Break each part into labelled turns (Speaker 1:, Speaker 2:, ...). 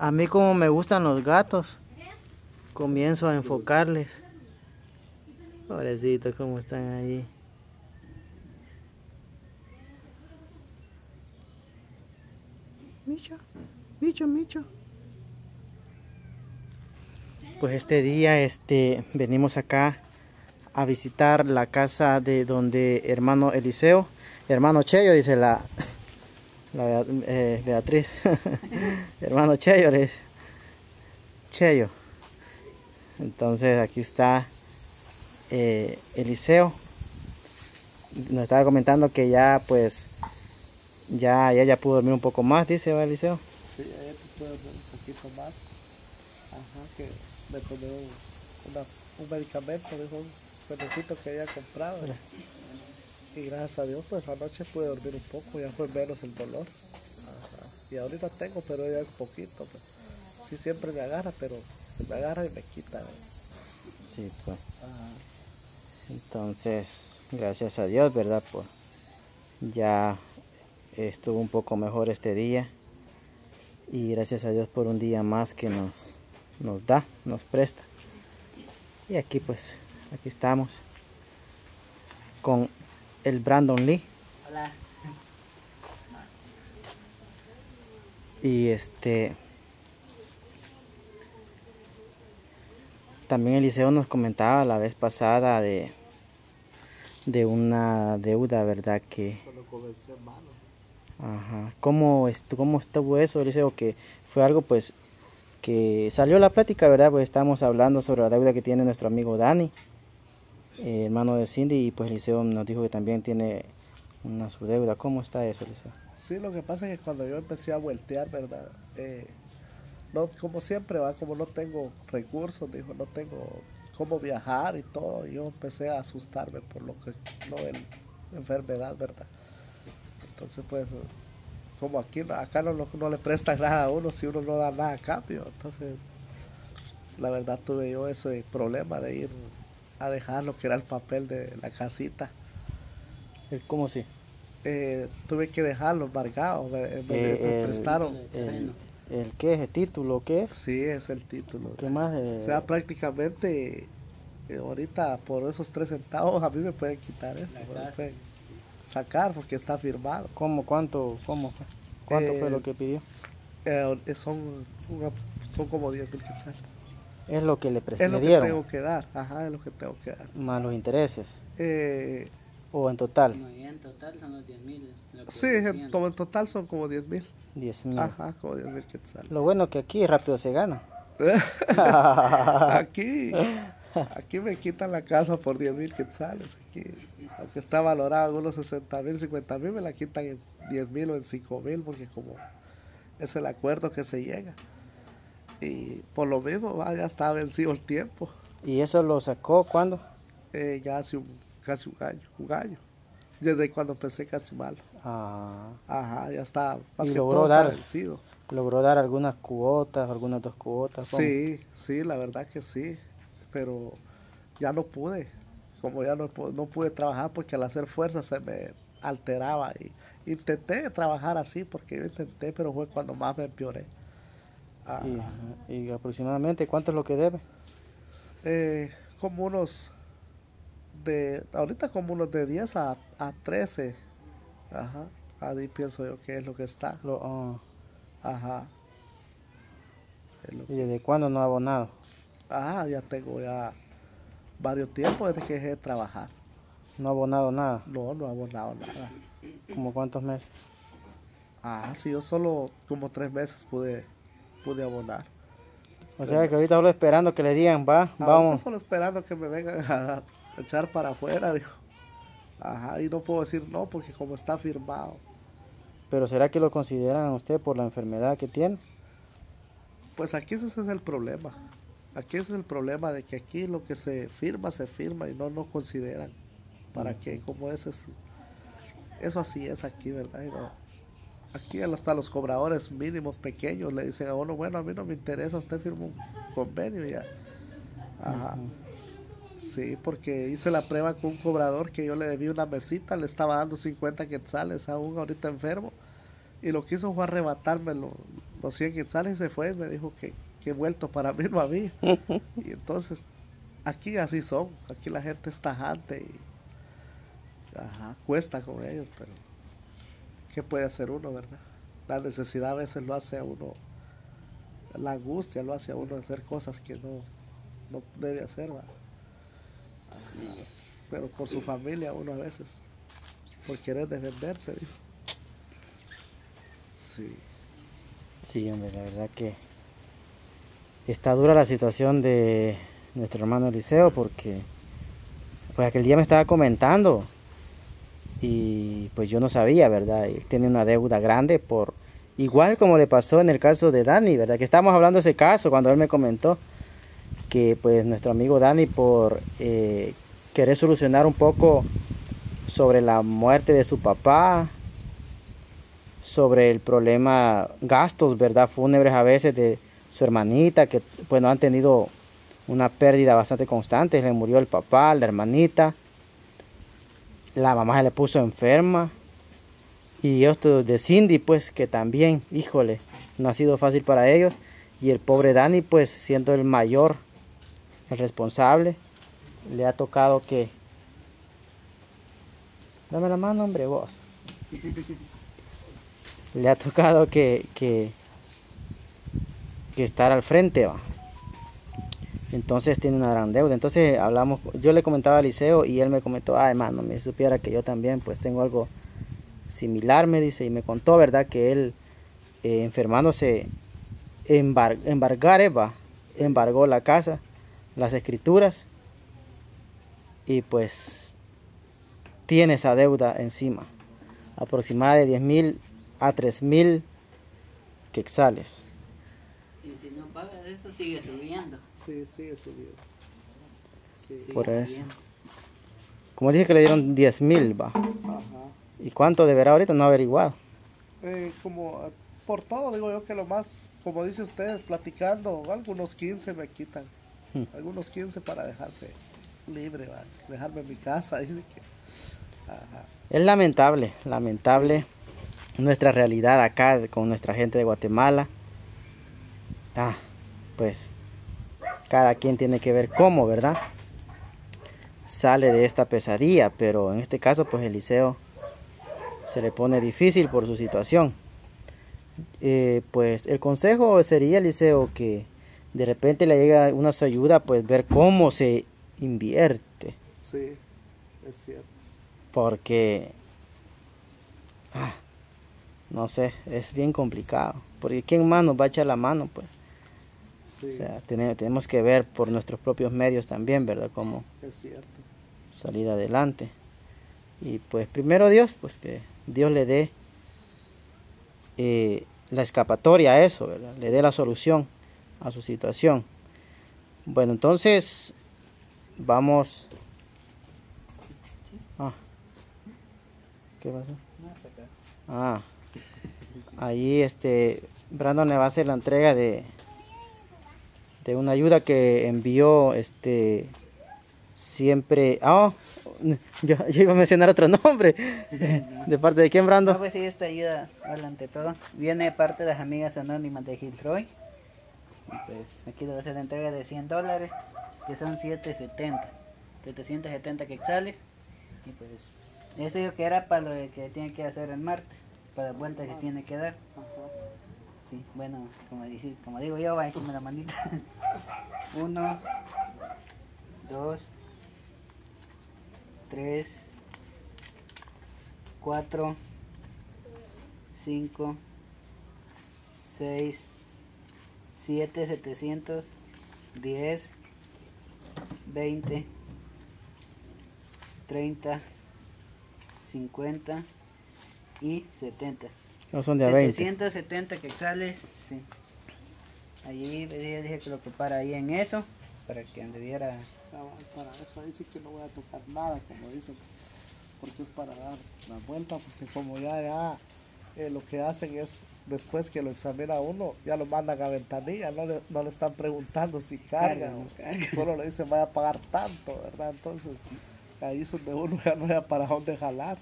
Speaker 1: A mí como me gustan los gatos, comienzo a enfocarles. Pobrecitos, cómo están ahí. Micho, Micho, Micho. Pues este día este, venimos acá a visitar la casa de donde hermano Eliseo, hermano Cheyo, dice la, la eh, Beatriz, hermano Cheyo, es Cheyo. Entonces aquí está eh, Eliseo. Nos estaba comentando que ya pues ya, ya, ya pudo dormir un poco más, dice Eliseo.
Speaker 2: Sí, ya pudo dormir un poquito más. Ajá, que me tomé un, una, un medicamento, dijo un que había comprado. Y gracias a Dios, pues anoche pude dormir un poco, ya fue menos el dolor. Ajá. Y ahorita tengo, pero ya es poquito. Pues. Sí, siempre me agarra, pero me agarra y me quita.
Speaker 1: Sí, pues. Entonces, gracias a Dios, ¿verdad? Pues ya estuvo un poco mejor este día. Y gracias a Dios por un día más que nos, nos da, nos presta. Y aquí pues, aquí estamos con el Brandon Lee.
Speaker 3: Hola.
Speaker 1: Y este también Eliseo nos comentaba la vez pasada de de una deuda, ¿verdad? Que. Ajá. ¿Cómo, estu ¿Cómo estuvo eso, Eliseo? Que fue algo pues que salió la plática, ¿verdad? Pues estábamos hablando sobre la deuda que tiene nuestro amigo Dani, eh, hermano de Cindy, y pues Eliseo nos dijo que también tiene una su deuda. ¿Cómo está eso, Eliseo?
Speaker 2: Sí, lo que pasa es que cuando yo empecé a voltear, ¿verdad? Eh, no, como siempre, va, como no tengo recursos, dijo, no tengo cómo viajar y todo, yo empecé a asustarme por lo que, no, el, enfermedad, ¿verdad? Entonces, pues, como aquí, acá no, no, le prestan nada a uno si uno no da nada a cambio, entonces, la verdad tuve yo ese problema de ir a dejar lo que era el papel de la casita.
Speaker 1: ¿Cómo sí?
Speaker 2: Eh, tuve que dejarlo embargado, me, me,
Speaker 1: Eh,
Speaker 2: me
Speaker 1: el-
Speaker 2: prestaron.
Speaker 1: ¿El, el qué es el título? ¿Qué es?
Speaker 2: Sí, es el título.
Speaker 1: ¿Qué más? eh?
Speaker 2: O sea, prácticamente eh, ahorita por esos tres centavos a mí me pueden quitar esto, me pueden sacar porque está firmado.
Speaker 1: ¿Cómo? ¿Cuánto? ¿Cómo fue? ¿Cuánto fue
Speaker 2: Eh,
Speaker 1: lo que pidió?
Speaker 2: Eh, son, una- son como 10 mil quetzales.
Speaker 1: Es lo que le,
Speaker 2: Es lo que
Speaker 1: dieron,
Speaker 2: tengo que dar, ajá, es lo que tengo que dar.
Speaker 1: más los intereses,
Speaker 2: Eh,
Speaker 1: o en total,
Speaker 3: No, en total son los 10 mil.
Speaker 2: sí, en, todo en total son como 10 mil.
Speaker 1: 10 mil.
Speaker 2: Ajá, como 10 mil quetzales.
Speaker 1: Lo bueno que aquí rápido se gana.
Speaker 2: aquí, aquí me quitan la casa por 10 mil quetzales. Aquí, aunque está valorada en unos 60 mil, 50 mil, me la quitan en 10 mil o en 5 mil, porque como es el acuerdo que se llega. Y por lo mismo, va, ya está vencido el tiempo.
Speaker 1: ¿Y eso lo sacó cuándo?
Speaker 2: Eh, ya hace un, casi un año, un año. Desde cuando empecé casi mal.
Speaker 1: Ah,
Speaker 2: Ajá, ya está, más
Speaker 1: Y
Speaker 2: que
Speaker 1: logró
Speaker 2: todo
Speaker 1: dar-
Speaker 2: vencido.
Speaker 1: logró dar algunas cuotas, algunas dos cuotas. ¿cómo?
Speaker 2: Sí, sí, la verdad que sí, pero ya no pude, como ya no, no pude trabajar porque al hacer fuerza se me alteraba y intenté trabajar así porque yo intenté, pero fue cuando más me empeoré. Ah,
Speaker 1: Y, y aproximadamente cuánto es lo que debe?
Speaker 2: eh, como unos de, ahorita como unos de 10 a, a 13, ajá, ahí pienso yo que es lo que está,
Speaker 1: Lo, ah,
Speaker 2: ajá. Es lo
Speaker 1: ¿Y desde cuándo no ha abonado?
Speaker 2: Ah, ya tengo ya varios tiempos desde que dejé de trabajar.
Speaker 1: No ha abonado nada.
Speaker 2: No, no he abonado nada.
Speaker 1: ¿Como cuántos meses?
Speaker 2: Ah, sí, yo solo como tres meses pude, pude abonar.
Speaker 1: O sea que ahorita solo esperando que le digan, va, vamos.
Speaker 2: solo esperando que me vengan a echar para afuera, dijo. Ajá, y no puedo decir no porque como está firmado.
Speaker 1: Pero ¿será que lo consideran a usted por la enfermedad que tiene?
Speaker 2: Pues aquí ese es el problema. Aquí ese es el problema de que aquí lo que se firma, se firma y no nos consideran. ¿Para qué? Como ese es, eso así es aquí, ¿verdad? Y no- aquí hasta los cobradores mínimos pequeños le dicen a uno, bueno, a mí no me interesa, usted firma un convenio y ya. Ajá. Sí, porque hice la prueba con un cobrador que yo le debí una mesita, le estaba dando 50 quetzales a un ahorita enfermo y lo que hizo fue arrebatarme lo- los 100 quetzales se fue y me dijo que, que he vuelto para mí, no a mí. y entonces, aquí así son, aquí la gente es tajante y ajá, cuesta con ellos, pero ¿qué puede hacer uno, verdad? La necesidad a veces lo hace a uno, la angustia lo hace a uno hacer cosas que no, no debe hacer, ¿va? Pero por su familia uno a veces, por querer defenderse, dijo. Sí.
Speaker 1: Sí, hombre, la verdad que está dura la situación de nuestro hermano Eliseo porque pues aquel día me estaba comentando y pues yo no sabía, ¿verdad? Él tiene una deuda grande por igual como le pasó en el caso de Dani, ¿verdad? Que estábamos hablando de ese caso cuando él me comentó que pues nuestro amigo Dani por eh, querer solucionar un poco sobre la muerte de su papá, sobre el problema gastos, ¿verdad? Fúnebres a veces de su hermanita, que pues no han tenido una pérdida bastante constante, le murió el papá, la hermanita, la mamá se le puso enferma, y esto de Cindy, pues que también, híjole, no ha sido fácil para ellos, y el pobre Dani, pues siendo el mayor, el responsable, le ha tocado que... Dame la mano, hombre, vos. Le ha tocado que, que, que estar al frente, va. Entonces tiene una gran deuda. Entonces hablamos, yo le comentaba a Liceo y él me comentó, ah, hermano, me supiera que yo también pues tengo algo similar, me dice, y me contó, ¿verdad? Que él eh, enfermándose, embar embargar, embargó la casa, las escrituras, y pues tiene esa deuda encima, aproximada de 10 mil a 3 mil quexales.
Speaker 3: Y si no paga eso, sigue subiendo.
Speaker 2: Sí, sigue subiendo. Sí.
Speaker 1: Por eso. Como dije que le dieron 10 mil, va.
Speaker 2: Ajá.
Speaker 1: ¿Y cuánto deberá ahorita? No averiguado.
Speaker 2: Eh, como eh, por todo, digo yo que lo más, como dice usted, platicando, algunos 15 me quitan.
Speaker 1: Hmm.
Speaker 2: Algunos 15 para dejarme libre, ¿va? dejarme en mi casa. Dice que, ajá.
Speaker 1: Es lamentable, lamentable nuestra realidad acá con nuestra gente de Guatemala. Ah, pues cada quien tiene que ver cómo, ¿verdad? Sale de esta pesadilla, pero en este caso pues Eliseo se le pone difícil por su situación. Eh, pues el consejo sería Eliseo que de repente le llega una su ayuda, pues ver cómo se invierte
Speaker 2: Sí, es cierto.
Speaker 1: porque ah, no sé, es bien complicado, porque quién más nos va a echar la mano, pues,
Speaker 2: Sí,
Speaker 1: o sea, tenemos, que ver por nuestros propios medios también, ¿verdad? Cómo salir adelante. Y pues primero Dios, pues que Dios le dé eh, la escapatoria a eso, ¿verdad? Le dé la solución a su situación. Bueno, entonces vamos... Ah, ¿Qué pasó? Ah, ahí este Brandon le va a hacer la entrega de de una ayuda que envió este siempre. Ah, yo, yo iba a mencionar otro nombre. ¿De parte de quién,
Speaker 3: No,
Speaker 1: Brandon?
Speaker 3: pues sí, esta ayuda, adelante todo. Viene de parte de las amigas anónimas de Gilroy. Y pues aquí le va a hacer la entrega de 100 dólares, que son 770. 770 quetzales. Y pues, eso dijo que era para lo que tiene que hacer el martes, para la vuelta que tiene que dar. Bueno, como, dice- como digo yo, con la manita. Uno, dos, tres, cuatro, cinco, seis, siete, setecientos, diez, veinte, treinta, cincuenta y setenta.
Speaker 1: No son de a 20.
Speaker 3: 770 quetzales, sí. Allí ella dije que lo prepara ahí en eso, para que anduviera...
Speaker 2: Ah, Para eso ahí sí que no voy a tocar nada, como dicen, porque es para dar la vuelta, porque como ya, ya eh, lo que hacen es, después que lo examina uno, ya lo mandan a ventanilla, no le, no le están preguntando si carga, o-
Speaker 3: carga.
Speaker 2: solo le dicen vaya a pagar tanto, ¿verdad? Entonces, ahí es donde uno ya no vea para dónde jalar.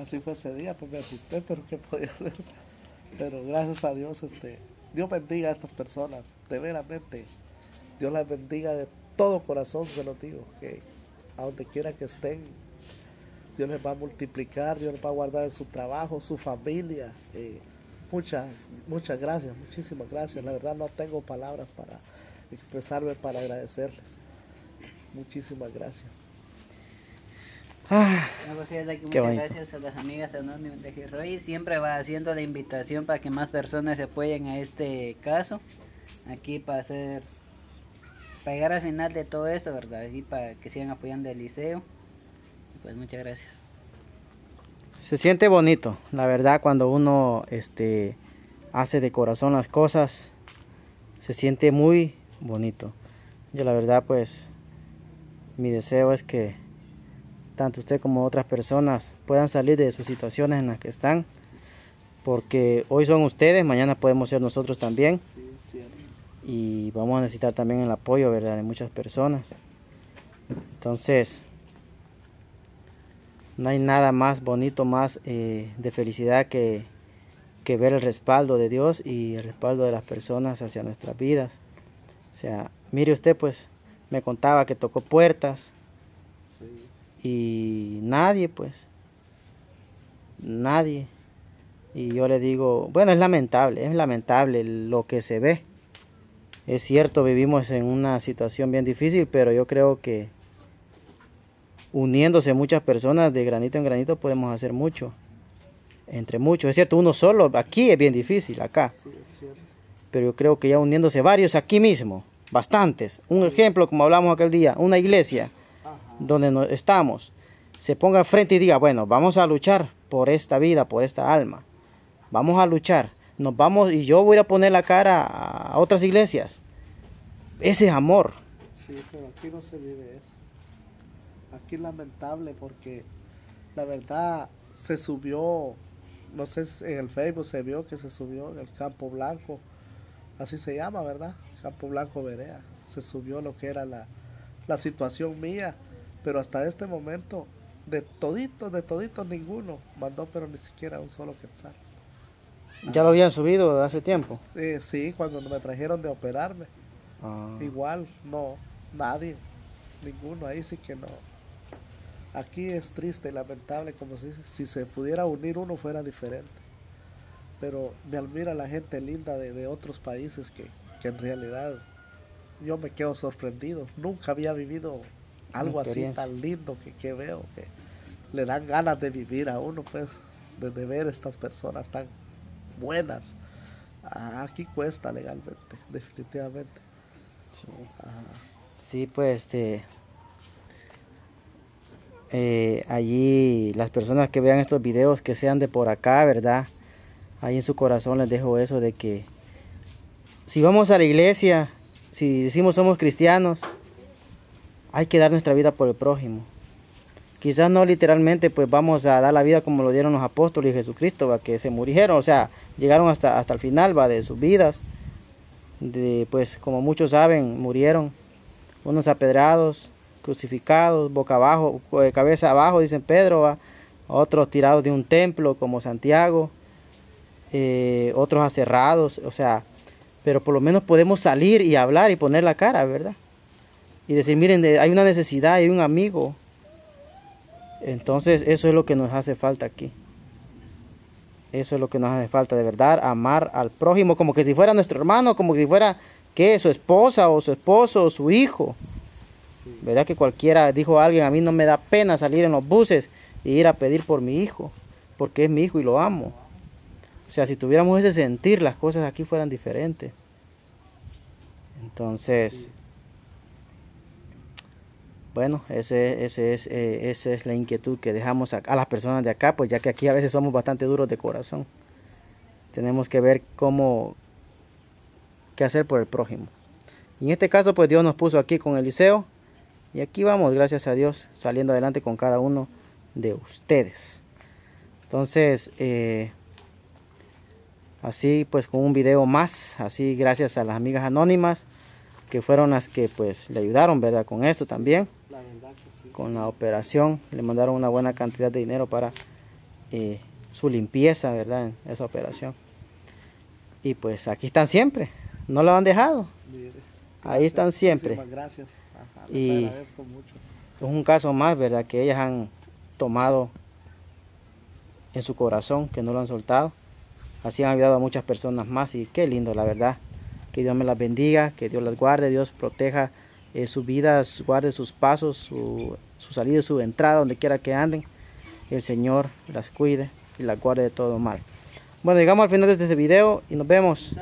Speaker 2: Así fue ese día, pues me asusté, pero ¿qué podía hacer? Pero gracias a Dios, este, Dios bendiga a estas personas, de veramente. Dios las bendiga de todo corazón, se lo digo, que a donde quiera que estén, Dios les va a multiplicar, Dios les va a guardar en su trabajo, su familia. Eh, muchas, muchas gracias, muchísimas gracias. La verdad no tengo palabras para expresarme, para agradecerles. Muchísimas gracias.
Speaker 3: Ah, muchas gracias a las amigas anónimas de Gerroy. Siempre va haciendo la invitación para que más personas se apoyen a este caso. Aquí para hacer, para llegar al final de todo esto, ¿verdad? Y para que sigan apoyando el liceo. Pues muchas gracias.
Speaker 1: Se siente bonito, la verdad, cuando uno este, hace de corazón las cosas, se siente muy bonito. Yo la verdad, pues, mi deseo es que tanto usted como otras personas puedan salir de sus situaciones en las que están, porque hoy son ustedes, mañana podemos ser nosotros también. Y vamos a necesitar también el apoyo, ¿verdad?, de muchas personas. Entonces, no hay nada más bonito, más eh, de felicidad que, que ver el respaldo de Dios y el respaldo de las personas hacia nuestras vidas. O sea, mire usted, pues, me contaba que tocó puertas, y nadie, pues, nadie. Y yo le digo, bueno, es lamentable, es lamentable lo que se ve. Es cierto, vivimos en una situación bien difícil, pero yo creo que uniéndose muchas personas de granito en granito podemos hacer mucho. Entre muchos. Es cierto, uno solo aquí es bien difícil, acá. pero yo creo que ya uniéndose varios aquí mismo, bastantes. Un ejemplo, como hablamos aquel día, una iglesia donde estamos, se ponga al frente y diga, bueno, vamos a luchar por esta vida, por esta alma. Vamos a luchar. Nos vamos y yo voy a poner la cara a otras iglesias. Ese es amor.
Speaker 2: Sí, pero aquí no se vive eso. Aquí es lamentable porque la verdad se subió, no sé, en el Facebook se vio que se subió en el Campo Blanco, así se llama, ¿verdad? Campo Blanco Berea. Se subió lo que era la, la situación mía pero hasta este momento, de toditos, de toditos, ninguno mandó, pero ni siquiera un solo quetzal.
Speaker 1: ¿Ya lo habían subido hace tiempo?
Speaker 2: Sí, sí, cuando me trajeron de operarme. Ah. Igual, no, nadie, ninguno, ahí sí que no. Aquí es triste y lamentable, como si, si se pudiera unir uno fuera diferente. Pero me admira la gente linda de, de otros países que, que en realidad yo me quedo sorprendido. Nunca había vivido algo así tan lindo que, que, veo, que le dan ganas de vivir a uno, pues, de, ver estas personas tan buenas. Ah, aquí cuesta legalmente, definitivamente.
Speaker 1: Sí, pues, este, eh, allí las personas que vean estos videos que sean de por acá, ¿verdad? Ahí en su corazón les dejo eso de que si vamos a la iglesia, si decimos somos cristianos, hay que dar nuestra vida por el prójimo. Quizás no literalmente pues vamos a dar la vida como lo dieron los apóstoles y Jesucristo, que se murieron, o sea, llegaron hasta, hasta el final ¿va? de sus vidas. De, pues como muchos saben, murieron unos apedrados, crucificados, boca abajo, eh, cabeza abajo, dicen Pedro, otros tirados de un templo como Santiago, eh, otros aserrados, o sea, pero por lo menos podemos salir y hablar y poner la cara, ¿verdad? Y decir, miren, hay una necesidad, hay un amigo. Entonces eso es lo que nos hace falta aquí. Eso es lo que nos hace falta, de verdad, amar al prójimo como que si fuera nuestro hermano, como que si fuera, ¿qué? Su esposa o su esposo o su hijo. ¿Verdad que cualquiera, dijo alguien, a mí no me da pena salir en los buses y ir a pedir por mi hijo, porque es mi hijo y lo amo. O sea, si tuviéramos ese sentir, las cosas aquí fueran diferentes. Entonces, bueno, ese, ese es, eh, esa es la inquietud que dejamos a, las personas de acá, pues ya que aquí a veces somos bastante duros de corazón. Tenemos que ver cómo, qué hacer por el prójimo. Y en este caso, pues Dios nos puso aquí con Eliseo. Y aquí vamos, gracias a Dios, saliendo adelante con cada uno de ustedes. Entonces, eh, así pues con un video más, así gracias a las amigas anónimas que fueron las que pues le ayudaron, ¿verdad? Con esto también con la operación. Le mandaron una buena cantidad de dinero para eh, su limpieza, ¿verdad? esa operación. Y pues aquí están siempre, no lo han dejado. Ahí están siempre.
Speaker 2: muchísimas Gracias. Ajá, les
Speaker 1: Y-
Speaker 2: agradezco mucho.
Speaker 1: Es un caso más, ¿verdad? Que ellas han tomado en su corazón, que no lo han soltado. Así han ayudado a muchas personas más y qué lindo, la verdad. Que Dios me las bendiga, que Dios las guarde, Dios proteja eh, sus vidas, guarde sus pasos, su, su salida su entrada, donde quiera que anden. El Señor las cuide y las guarde de todo mal. Bueno, llegamos al final de este video y nos vemos.